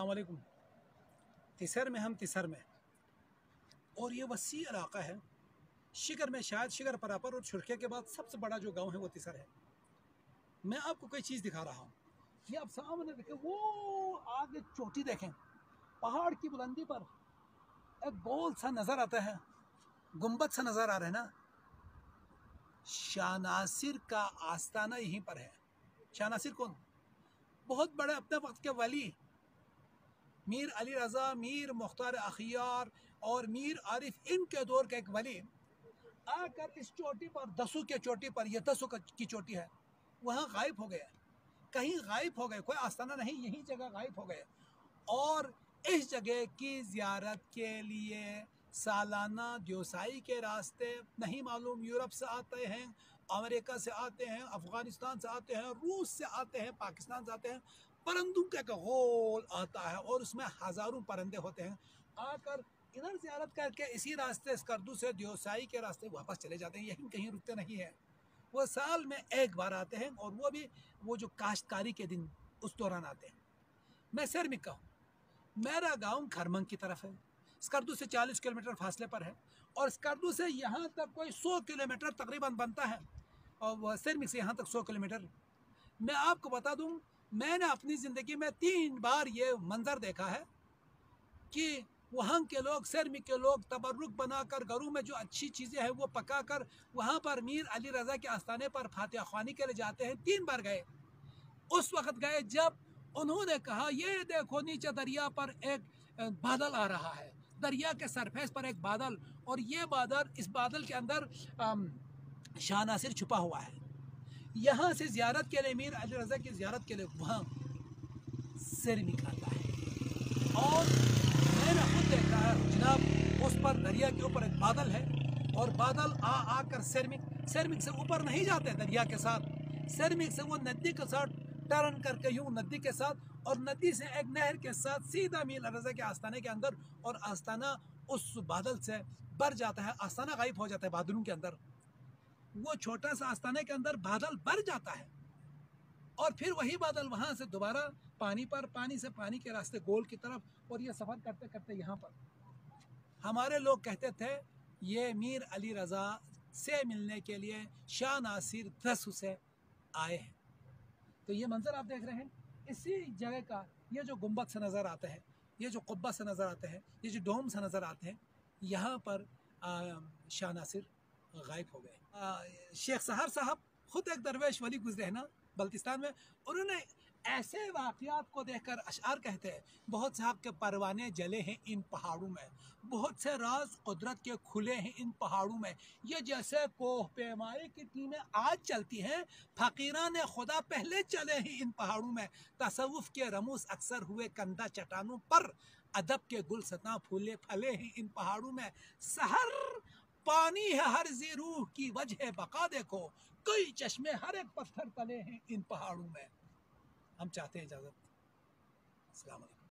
अलकुम तिसर में हम तिसर में। और ये वसी इलाका है। शिगर में शायद शिगर परापर और छुरखे के बाद सबसे बड़ा जो गाँव है वो तिसर है। मैं आपको कोई चीज़ दिखा रहा हूँ। ये आप सामने देखें, वो आगे चोटी देखें। पहाड़ की बुलंदी पर एक गोल सा नज़र आता है। गुंबद सा नज़र आ रहा है ना? शानासिर का आस्थाना यहीं पर है। शानासिर कौन? बहुत बड़े अपने वक्त के वली। मीर अली रज़ा, मीर मुख्तार अखियार और मीर आरिफ, इनके दौर का एक वली। आकर इस चोटी पर, दसू के चोटी पर यह दसू की चोटी है, वहाँ गायब हो गया कहीं गायब हो गए, कोई आस्थाना नहीं, यही जगह गायब हो गए। और इस जगह की जियारत के लिए सालाना जोसाई के रास्ते, नहीं मालूम, यूरोप से आते हैं, अमेरिका से आते हैं, अफ़गानिस्तान से आते हैं, रूस से आते हैं, पाकिस्तान से आते हैं परंदों का गोल आता है और उसमें हज़ारों परंदे होते हैं। आकर इधर ज्यारत करके इसी रास्ते स्कर्दू से दियोसाई के रास्ते वापस चले जाते हैं। यहीं कहीं रुकते नहीं हैं। वो साल में एक बार आते हैं और वो भी वो जो काश्तकारी के दिन उस दौरान आते हैं। मैं सर में कहूँ मेरा गाँव खरमंग की तरफ़ है। स्कर्दू से 40 किलोमीटर फासले पर है और स्कर्दू से यहाँ तक कोई 100 किलोमीटर तकरीबन बनता है और सिरमिक से यहाँ तक 100 किलोमीटर। मैं आपको बता दूँ मैंने अपनी ज़िंदगी में तीन बार ये मंज़र देखा है कि वहाँ के लोग सरमिक के लोग तबरुक बनाकर, घरों में जो अच्छी चीज़ें हैं वो पका कर वहाँ पर मीर अली रज़ा के आस्थाने पर फातह खानी के लिए जाते हैं, तीन बार गए। उस वक्त गए जब उन्होंने कहा, ये देखो, नीचे दरिया पर एक बादल आ रहा है। दरिया के सरफेस पर एक बादल और ये बादल, इस बादल के अंदर शाह नासिर छुपा हुआ है। यहाँ से ज़्यारत के लिए, मीर अली रज़ा की ज़्यारत के लिए वहाँ सिर निकालता है। और मैंने खुद देखा है, जनाब, उस पर दरिया के ऊपर एक बादल है और बादल आ, आकर सिरमिक सिरमिक से ऊपर नहीं जाते दरिया के साथ। सिरमिक से वो नदी के साथ टर्न करके यूँ नदी के साथ और नदी से एक नहर के साथ सीधा मीर रज़ा के आस्थाने के अंदर और आस्थाना उस बादल से भर जाता है, आस्थाना गायब हो जाता है बादलों के अंदर। वो छोटा सा आस्थाने के अंदर बादल भर जाता है। और फिर वही बादल वहाँ से दोबारा पानी पर, पानी से पानी के रास्ते गोल की तरफ़, और ये सफ़र करते करते यहाँ पर। हमारे लोग कहते थे, ये मीर अली रज़ा से मिलने के लिए शाह नासिर दस से आए हैं। तो ये मंज़र आप देख रहे हैं, इसी जगह का ये जो गुंबद से नज़र आते हैं, ये जो कुब्बा से नज़र आते हैं, ये जो डोम से नज़र आते हैं, यहाँ पर शाह नासिर गायब हो गए। शेख सहर साहब खुद एक दरवेश वली गुजरे हैं ना, बल्तिस्तान में। उन्होंने ऐसे वाक़ात को देखकर अशार कहते हैं, बहुत साहब के परवाने जले हैं इन पहाड़ों में। बहुत से राज कुदरत के खुले हैं इन पहाड़ों में। ये जैसे कोह पैमाई की टीमें आज चलती हैं फ़कीरा ने खुदा पहले चले हैं इन पहाड़ों में। तसवुफ़ के रमूस अक्सर हुए कंधा चट्टानों पर, अदब के गुल सता फूले फले हैं इन पहाड़ों में। सहर पानी है हर जी रूह की वजह, बका देखो। कई चश्मे हर एक पत्थर तले हैं इन पहाड़ों में। हम चाहते हैं इजाज़त। अलैक्म।